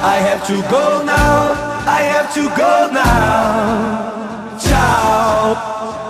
I have to go now. I have to go now. Ciao.